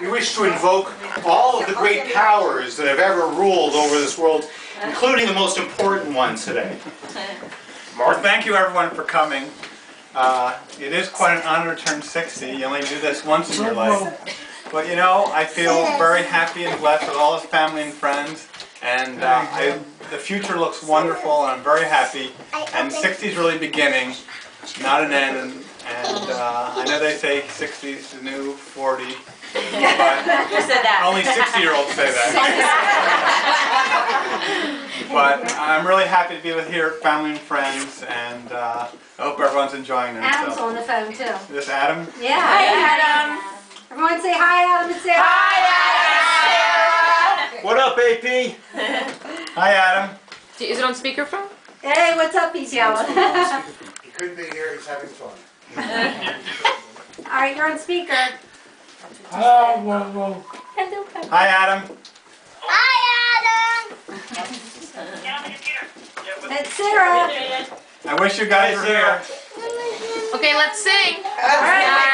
We wish to invoke all of the great powers that have ever ruled over this world, including the most important ones today. Well, thank you everyone for coming. Uh, it is quite an honor to turn 60. You only do this once in your life. But you know, I feel very happy and blessed with all his family and friends. And uh, I, the future looks wonderful and I'm very happy. And 60 is really beginning, not an end. And, and I know they say 60 is the new 40. But Who said that? only 60 year olds say that. But I'm really happy to be with here, family and friends, and uh, I hope everyone's enjoying Adam's themselves. on the phone too. This Adam? Yeah. Hi, Adam. Everyone say hi, Adam, and say hi. Adam What up, AP? Hi, Adam. Is it on speakerphone? Hey, what's up, he's yelling. He couldn't be here, he's having fun. Right, you're on speaker. Oh, whoa, whoa. Hi, Adam. Hi, Adam. That's Sarah. I wish you guys were here. Okay, let's sing. Happy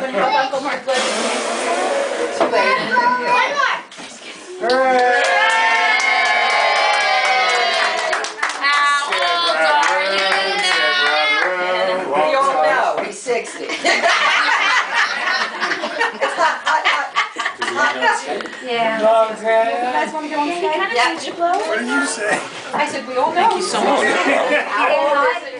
wish. Uncle Marc, How old are you now? We all know, he's 60. Yeah. You guys want to go on Skype? Yeah. What did you say? I said, we all know. Thank you so much. How old is